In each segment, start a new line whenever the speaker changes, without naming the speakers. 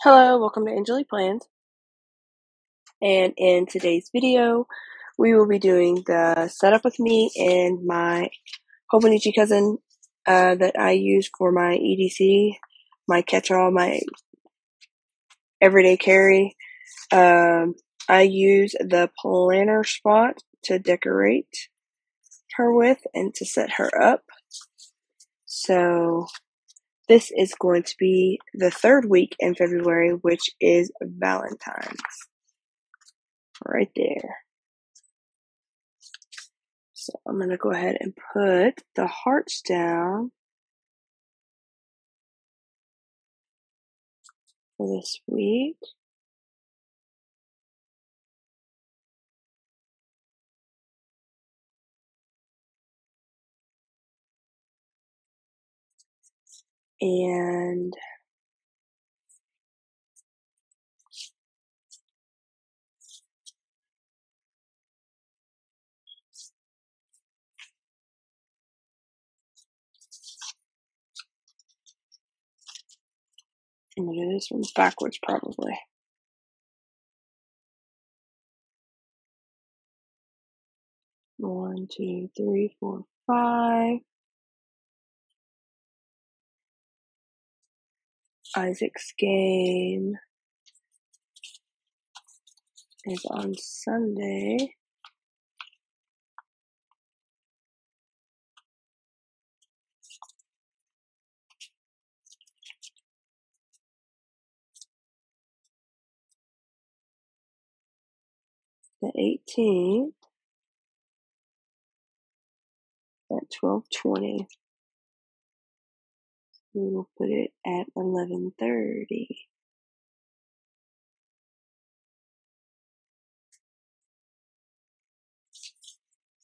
Hello, welcome to Angelique Plans. And in today's video, we will be doing the setup with me and my Hobonichi cousin uh, that I use for my EDC, my catch-all, my everyday carry. Um, I use the planner spot to decorate her with and to set her up. So this is going to be the third week in February, which is Valentine's. Right there. So I'm going to go ahead and put the hearts down for this week. And I'm gonna do this one backwards probably. One, two, three, four, five. Isaac's game is on Sunday. The 18th at 12:20. We will put it at 11:30.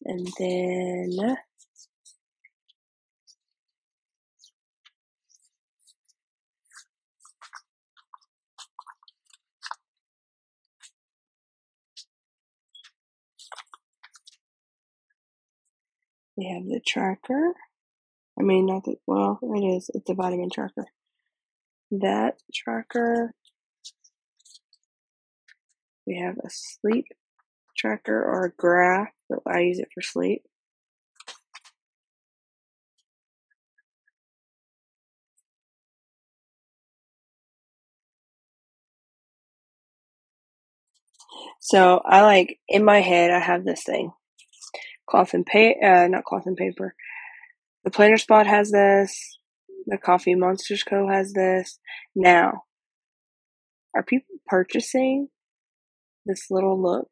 And then we have the tracker. I mean, not that, well, it is, it's a vitamin tracker. That tracker. We have a sleep tracker or a graph, but I use it for sleep. So I like in my head I have this thing, cloth and paper, uh, not cloth and paper. The Planner Spot has this. The Coffee Monsterz Co. has this. Now, are people purchasing this little look,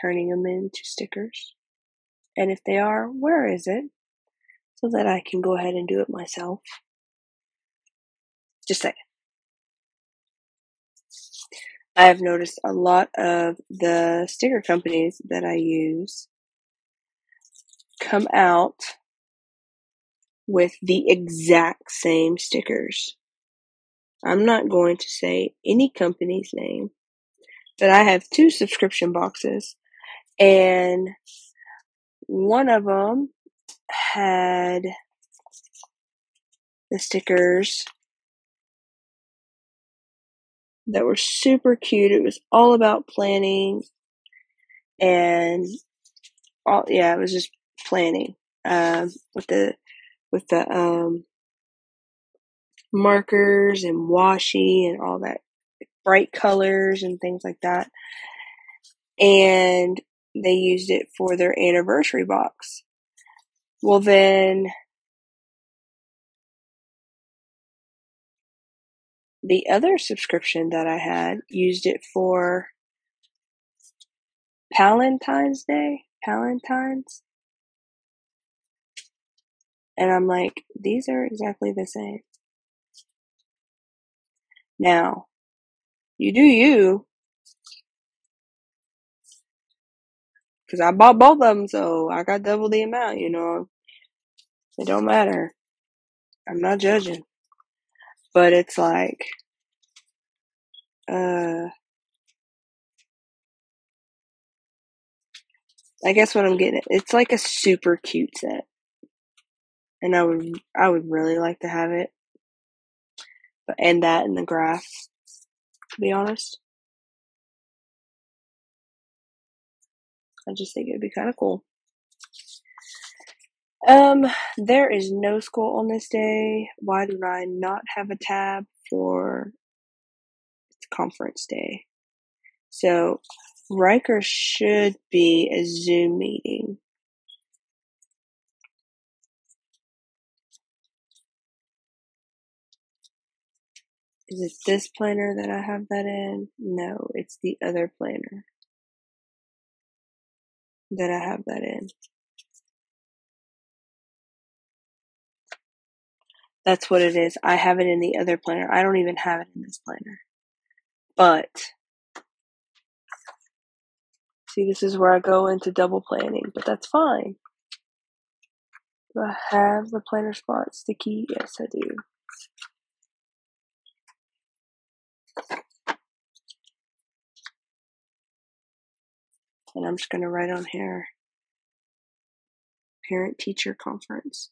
turning them into stickers? And if they are, where is it? So that I can go ahead and do it myself. Just saying. I have noticed a lot of the sticker companies that I use come out with the exact same stickers. I'm not going to say any company's name, but I have two subscription boxes, and one of them had the stickers that were super cute. It was all about planning and all yeah, it was just planning. Um with the with the um markers and washi and all that bright colors and things like that. And they used it for their anniversary box. Well then the other subscription that I had used it for Valentine's Day, Valentine's. And I'm like, these are exactly the same. Now, you do you. Cause I bought both of them, so I got double the amount, you know. It don't matter. I'm not judging. But it's like, uh, I guess what I'm getting it's like a super cute set. And I would, I would really like to have it. But, and that in the graph, to be honest. I just think it'd be kind of cool. Um, there is no school on this day. Why did I not have a tab for conference day? So Riker should be a Zoom meeting. Is it this planner that I have that in? No, it's the other planner that I have that in. That's what it is. I have it in the other planner. I don't even have it in this planner. But, see, this is where I go into double planning, but that's fine. Do I have the planner spot sticky? Yes, I do. And I'm just going to write on here parent teacher conference.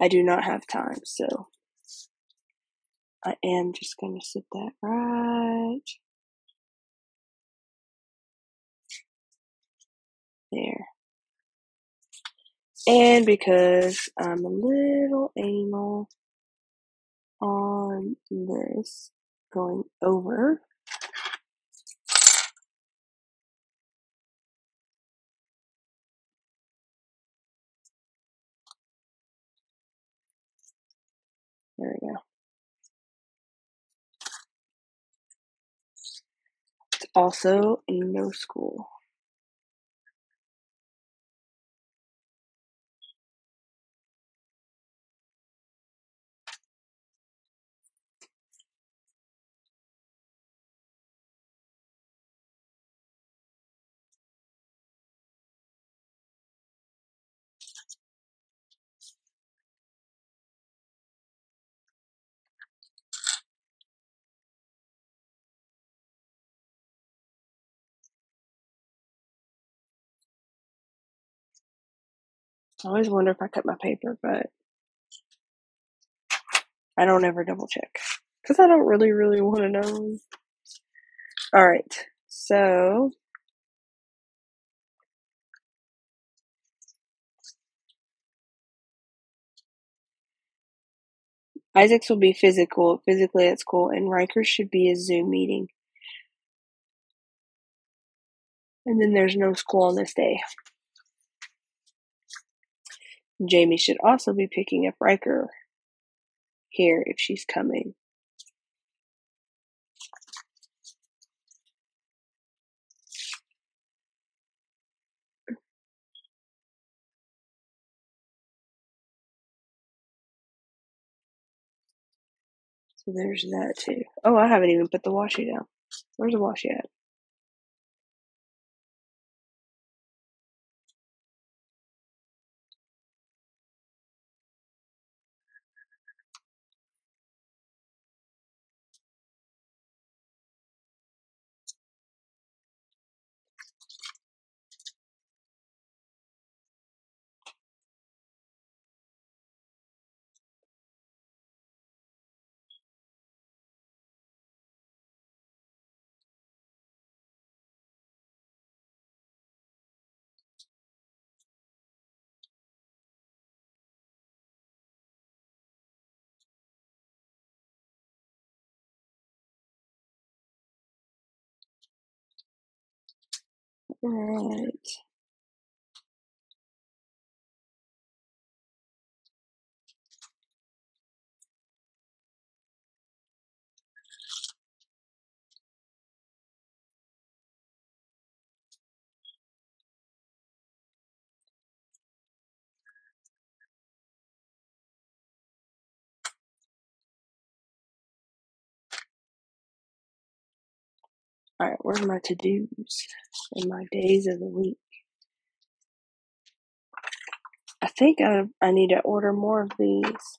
I do not have time, so I am just going to sit that right there. And because I'm a little anal on this going over, there we go. It's also no school. I always wonder if I cut my paper, but I don't ever double check because I don't really, really want to know. All right, so Isaac's will be physical, physically at school, and Riker's should be a Zoom meeting. And then there's no school on this day. Jamie should also be picking up Riker here if she's coming. So there's that too. Oh, I haven't even put the washi down. Where's the washi at? All right. All right, where are my to dos and my days of the week? I think I, I need to order more of these.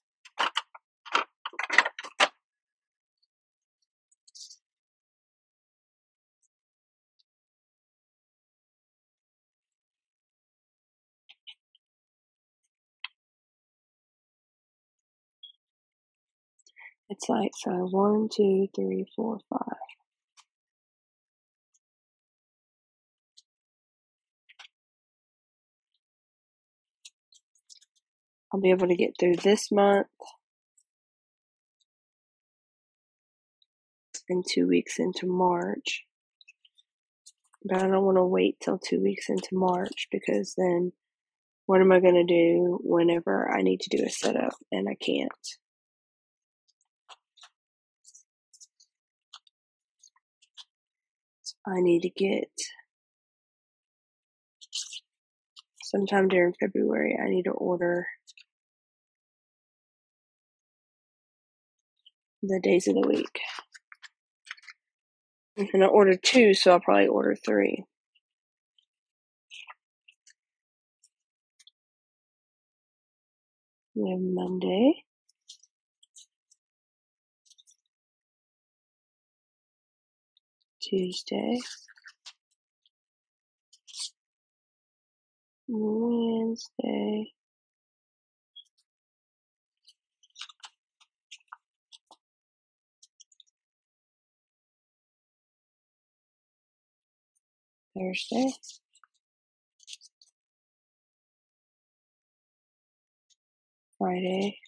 It's like so one, two, three, four, five. I'll be able to get through this month and two weeks into March. But I don't want to wait till two weeks into March because then what am I going to do whenever I need to do a setup and I can't? I need to get sometime during February, I need to order the days of the week. And I ordered two, so I'll probably order three. We have Monday. Tuesday. Wednesday. Thursday. Friday.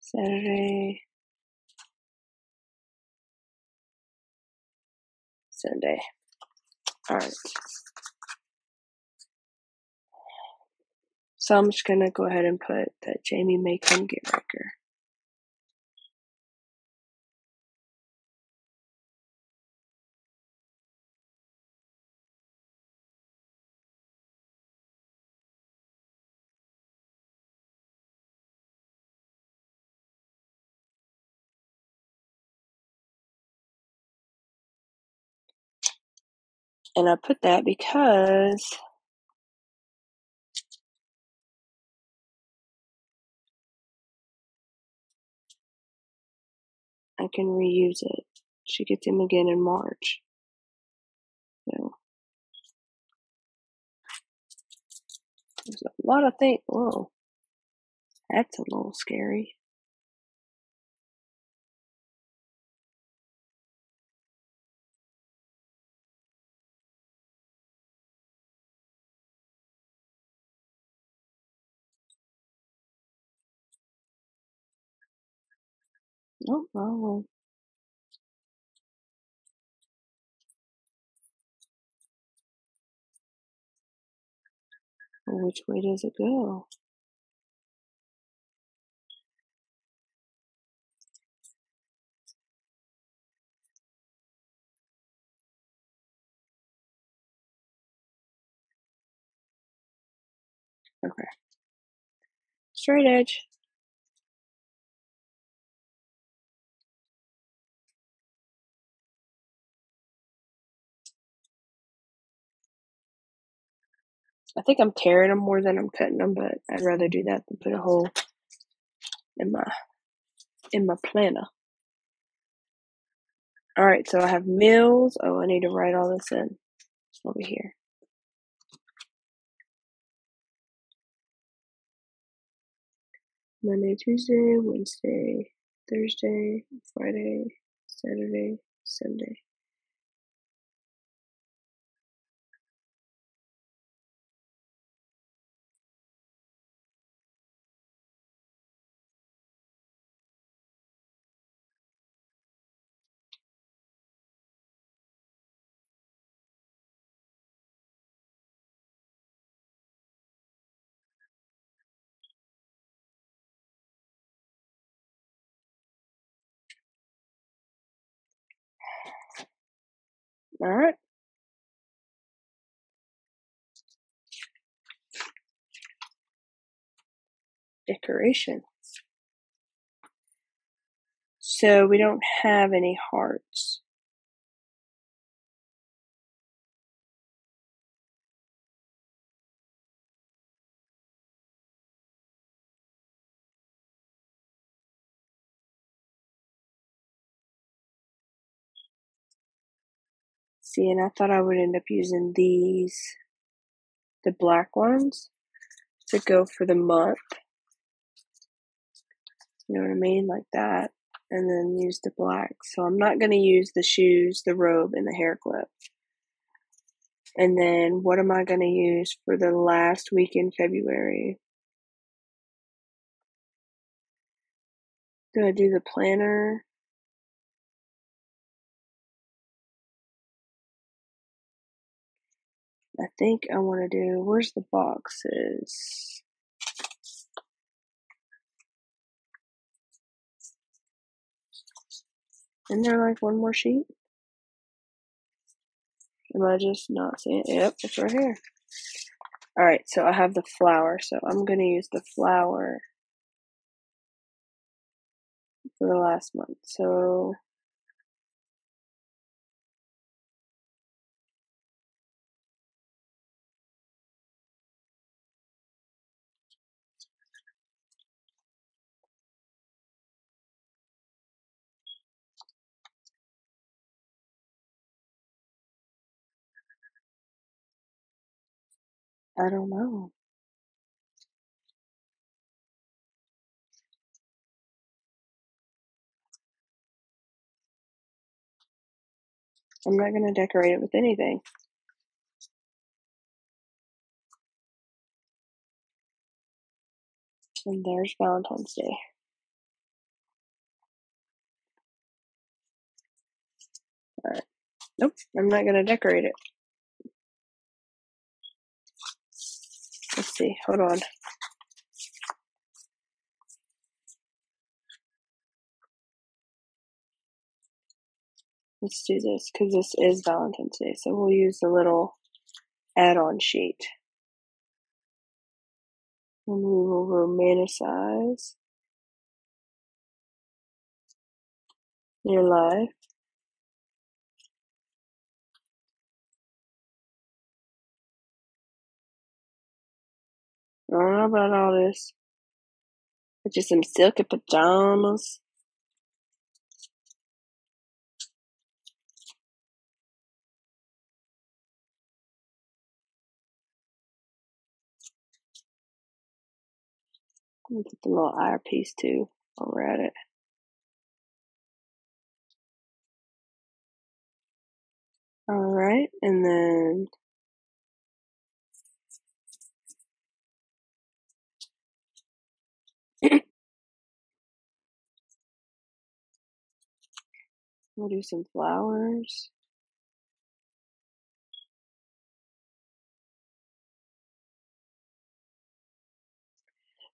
Saturday. Sunday. Alright. So I'm just gonna go ahead and put that Jamie may come get. And I put that because I can reuse it. She gets him again in March. So there's a lot of things. Whoa, that's a little scary. Oh, wrong one. Which way does it go? Okay. Straight edge. I think I'm tearing them more than I'm cutting them, but I'd rather do that than put a hole in my in my planner. All right, so I have meals. Oh, I need to write all this in over here. Monday, Tuesday, Wednesday, Thursday, Friday, Saturday, Sunday. All right. Decoration. So we don't have any hearts. See, and I thought I would end up using these, the black ones, to go for the month. You know what I mean? Like that. And then use the black. So I'm not going to use the shoes, the robe, and the hair clip. And then what am I going to use for the last week in February? Do I do the planner? I think I want to do, where's the boxes? Isn't there like one more sheet? Am I just not seeing it? Yep, it's right here. Alright, so I have the flower, so I'm going to use the flower for the last month. So I don't know. I'm not going to decorate it with anything. And there's Valentine's Day. Alright. Nope, I'm not going to decorate it. Let's see, hold on. Let's do this because this is Valentine's Day. So we'll use the little add-on sheet. And we will romanticize your life. I don't know about all this. It's just some silky pajamas. Let me put the little eyepiece too while we're at it. Alright, and then we'll do some flowers.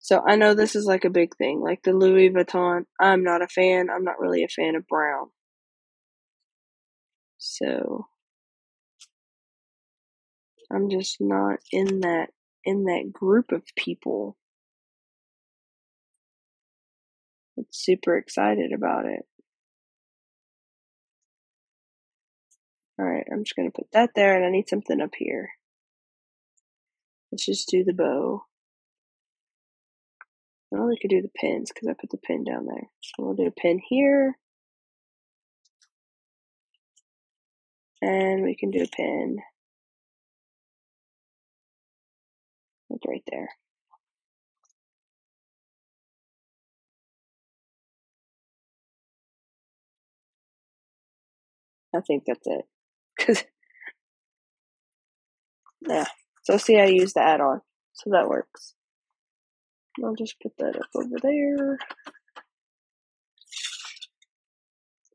So I know this is like a big thing, like the Louis Vuitton. I'm not a fan. I'm not really a fan of brown. So I'm just not in that in that group of people. That's super excited about it. Alright, I'm just gonna put that there and I need something up here. Let's just do the bow. Well, we could do the pins because I put the pin down there. So we'll do a pin here. And we can do a pin like right there. I think that's it. Cause yeah. So see I use the add-on. So that works. I'll just put that up over there.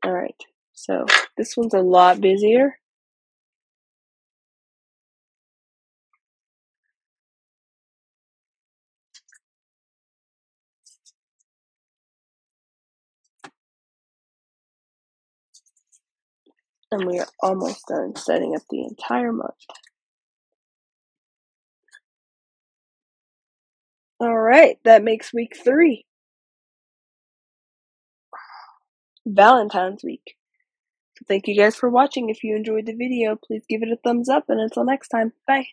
Alright, so this one's a lot busier. And we are almost done setting up the entire month. Alright, that makes week three. Valentine's week. Thank you guys for watching. If you enjoyed the video, please give it a thumbs up and until next time, bye.